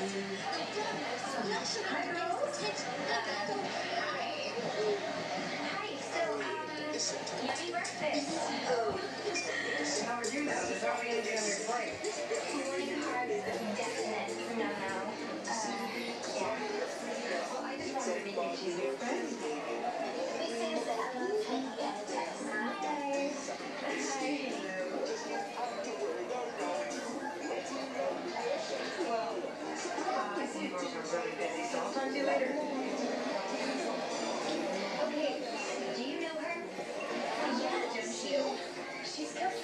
嗯，怎么样是孩子？